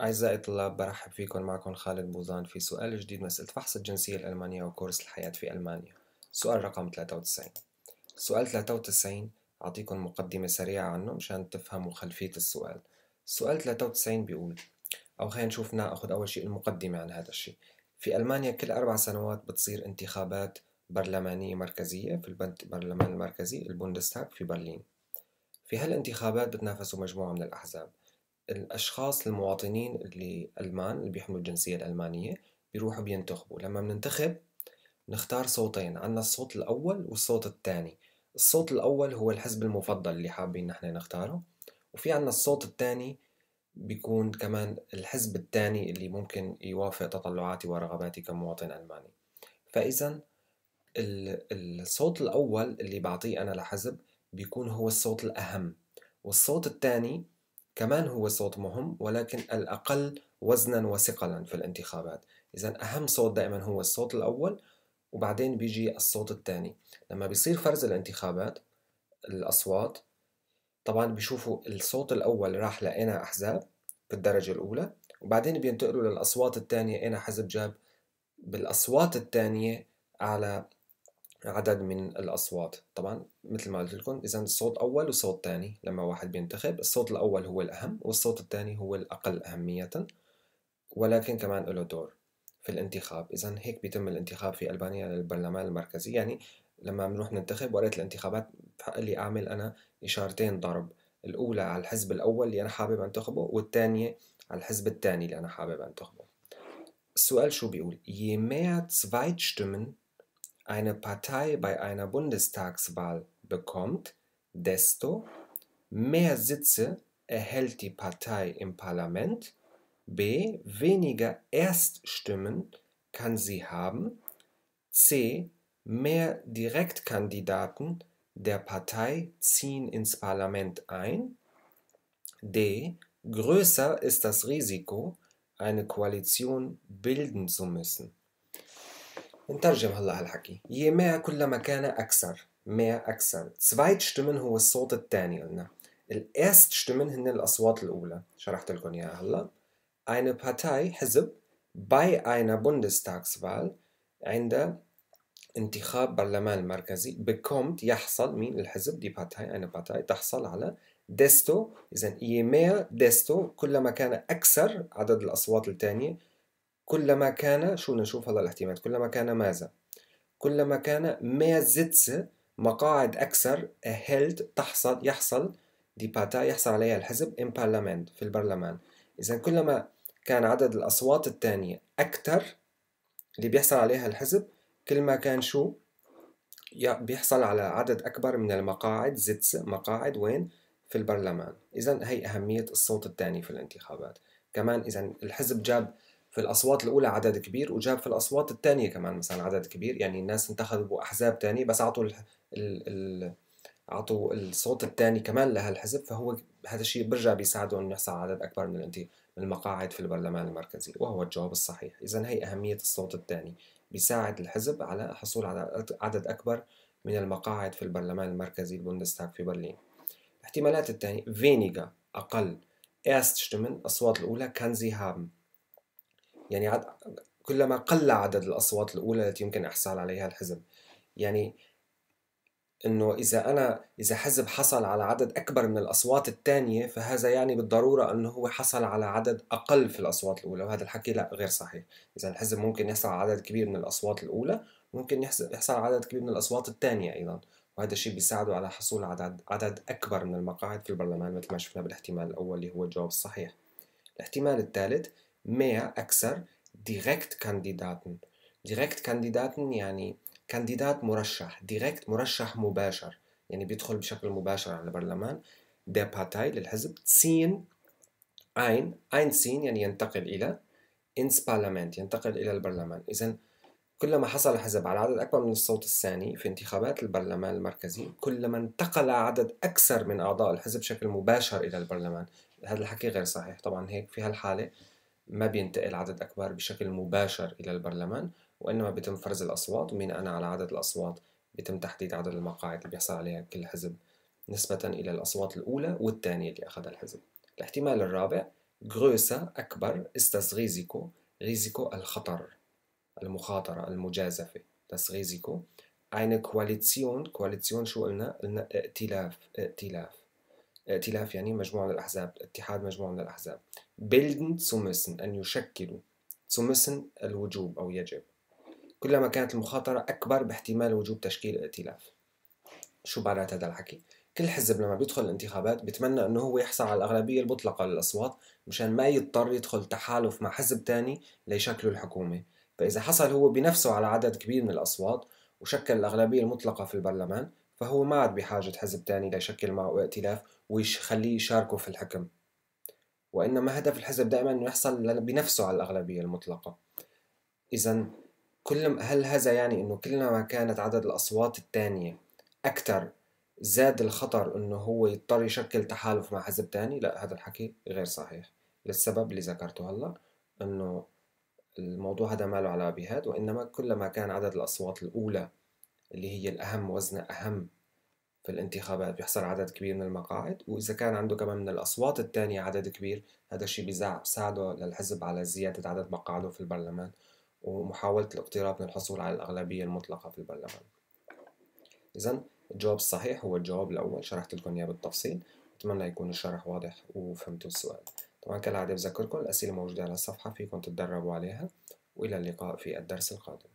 أعزائي الطلاب برحب فيكم. معكم خالد بوزان في سؤال جديد مسألة فحص الجنسية الألمانية وكورس الحياة في ألمانيا. سؤال رقم 93 سؤال 93 أعطيكم مقدمة سريعة عنه مشان تفهموا خلفية السؤال. السؤال 93 بيقول أو خلينا نشوف ناخذ أول شيء المقدمة عن هذا الشيء. في ألمانيا كل أربع سنوات بتصير انتخابات برلمانية مركزية في البرلمان المركزي البوندستاغ في برلين. في هالانتخابات بتنافسوا مجموعة من الأحزاب. الأشخاص المواطنين اللي ألمان اللي بيحملوا الجنسية الألمانية بيروحوا بينتخبوا. لما بننتخب نختار صوتين عنا الصوت الأول والصوت الثاني. الصوت الأول هو الحزب المفضل اللي حابين نحن نختاره وفي عنا الصوت الثاني بيكون كمان الحزب الثاني اللي ممكن يوافق تطلعاتي ورغباتي كمواطن ألماني. فإذا الصوت الأول اللي بعطيه أنا لحزب بيكون هو الصوت الأهم والصوت الثاني كمان هو صوت مهم ولكن الأقل وزنا وثقلا في الانتخابات. إذا أهم صوت دائما هو الصوت الأول وبعدين بيجي الصوت الثاني. لما بيصير فرز الانتخابات الأصوات طبعا بيشوفوا الصوت الأول راح لأنا أحزاب بالدرجة الأولى وبعدين بينتقلوا للأصوات الثانية أنا حزب جاب. بالأصوات الثانية على عدد من الأصوات. طبعا مثل ما قلت لكم إذا الصوت أول وصوت ثاني لما واحد بينتخب. الصوت الأول هو الأهم والصوت الثاني هو الأقل أهمية ولكن كمان له دور في الانتخاب. إذا هيك بيتم الانتخاب في ألبانيا للبرلمان المركزي. يعني لما بنروح ننتخب ورقة الانتخابات بحق لي أعمل أنا إشارتين ضرب. الأولى على الحزب الأول اللي أنا حابب أنتخبه والثانية على الحزب الثاني اللي أنا حابب أنتخبه. السؤال شو بيقول؟ Je Zweitstimmen eine Partei bei einer Bundestagswahl bekommt, desto mehr Sitze erhält die Partei im Parlament, b. weniger Erststimmen kann sie haben, c. mehr Direktkandidaten der Partei ziehen ins Parlament ein, d. größer ist das Risiko, eine Koalition bilden zu müssen. نترجم هلا هالحكي. يه ما كلما كان أكثر ما أكثر. Zweitstimmen هو الصوت الثاني قلنا. الإرستشتمن هن الأصوات الأولى. شرحت لكم إياها هلا. eine Partei حزب؟ bei einer Bundestagswahl عند انتخاب برلمان المركزي. bekommt يحصل. مين الحزب؟ دي بارتاي eine Partei تحصل على desto إذا je mehr desto كلما كان أكثر. عدد الأصوات الثانية. كلما كان شو نشوف هذا الاحتمال؟ كلما كان ماذا؟ كلما كان mehr Sitze مقاعد أكثر erhält تحصل يحصل دي باتا يحصل عليها الحزب im Parlament في البرلمان. إذا كلما كان عدد الأصوات الثانية أكثر اللي بيحصل عليها الحزب كل ما كان شو؟ بيحصل على عدد أكبر من المقاعد زيتس مقاعد وين؟ في البرلمان. إذا هي أهمية الصوت الثاني في الانتخابات. كمان إذا الحزب جاب في الأصوات الأولى عدد كبير وجاب في الأصوات الثانية كمان مثلا عدد كبير. يعني الناس انتخبوا أحزاب تانية بس أعطوا ال ال ال أعطوا الصوت الثاني كمان لهالحزب فهو هذا الشيء برجع بيساعده إنه يحصل عدد أكبر من من المقاعد في البرلمان المركزي وهو الجواب الصحيح. إذا هي أهمية الصوت الثاني بيساعد الحزب على الحصول على عدد أكبر من المقاعد في البرلمان المركزي البوندستاغ في برلين. الاحتمالات الثانية weniger أقل. Erststimmen الأصوات الأولى كان sie haben يعني عد... كلما قل عدد الأصوات الأولى التي يمكن إحصال عليها الحزب يعني إنه إذا أنا إذا حزب حصل على عدد أكبر من الأصوات الثانية فهذا يعني بالضرورة إنه هو حصل على عدد أقل في الأصوات الأولى وهذا الحكي لا غير صحيح. إذا الحزب ممكن يحصل على عدد كبير من الأصوات الأولى ممكن يحصل على عدد كبير من الأصوات الثانية أيضا. وهذا الشيء بيساعده على حصول عدد عدد أكبر من المقاعد في البرلمان مثل ما شفنا بالاحتمال الأول اللي هو الجواب الصحيح الاحتمال الثالث mehr أكثر direct كانديداتن direct كانديداتن يعني كانديدات مرشح direct مرشح مباشر. يعني بيدخل بشكل مباشر على البرلمان. Der Partei للحزب. Ziehen. Ein. Einziehen يعني ينتقل إلى ins Parlament ينتقل إلى البرلمان. إذا كلما حصل الحزب على عدد أكبر من الصوت الثاني في انتخابات البرلمان المركزي كلما انتقل عدد أكثر من أعضاء الحزب بشكل مباشر إلى البرلمان. هذا الحكي غير صحيح. طبعا هيك في هالحالة ما بينتقل عدد أكبر بشكل مباشر إلى البرلمان وإنما بيتم فرز الأصوات أنا على عدد الأصوات بيتم تحديد عدد المقاعد اللي بيحصل عليها كل حزب نسبة إلى الأصوات الأولى والثانية اللي أخذها الحزب الاحتمال الرابع größer أكبر Risiko Risiko الخطر المخاطرة المجازفة das Risiko eine Koalition شو قلنا؟ قلنا ائتلاف ائتلاف ائتلاف يعني مجموعة من الأحزاب اتحاد مجموعة من الأحزاب. zu müssen أن يشكلوا müssen الوجوب أو يجب. كلما كانت المخاطرة أكبر باحتمال وجوب تشكيل ائتلاف شو معنات هذا الحكي؟ كل حزب لما بيدخل الانتخابات بيتمنى إنه هو يحصل على الأغلبية المطلقة للأصوات مشان ما يضطر يدخل تحالف مع حزب تاني ليشكلوا الحكومة. فإذا حصل هو بنفسه على عدد كبير من الأصوات وشكل الأغلبية المطلقة في البرلمان فهو ما عاد بحاجة حزب تاني ليشكل معه ائتلاف ويخليه يشاركه في الحكم. وإنما هدف الحزب دائما إنه يحصل بنفسه على الأغلبية المطلقة. اذا كل هل هذا يعني إنه كلما كانت عدد الأصوات الثانية أكثر زاد الخطر إنه هو يضطر يشكل تحالف مع حزب تاني؟ لا هذا الحكي غير صحيح. للسبب اللي ذكرته هلا إنه الموضوع هذا ما له علاقة بهذا وإنما كلما كان عدد الأصوات الأولى اللي هي الأهم وزنها أهم في الانتخابات. بيحصل عدد كبير من المقاعد وإذا كان عنده كمان من الأصوات الثانية عدد كبير هذا الشيء بيساعده للحزب على زيادة عدد مقاعده في البرلمان ومحاولة الاقتراب من الحصول على الأغلبية المطلقة في البرلمان. إذا الجواب الصحيح هو الجواب الأول. شرحت لكم إياه بالتفصيل. أتمنى يكون الشرح واضح وفهمتوا السؤال. طبعا كالعادة بذكركم الأسئلة موجودة على الصفحة فيكم تتدربوا عليها. وإلى اللقاء في الدرس القادم.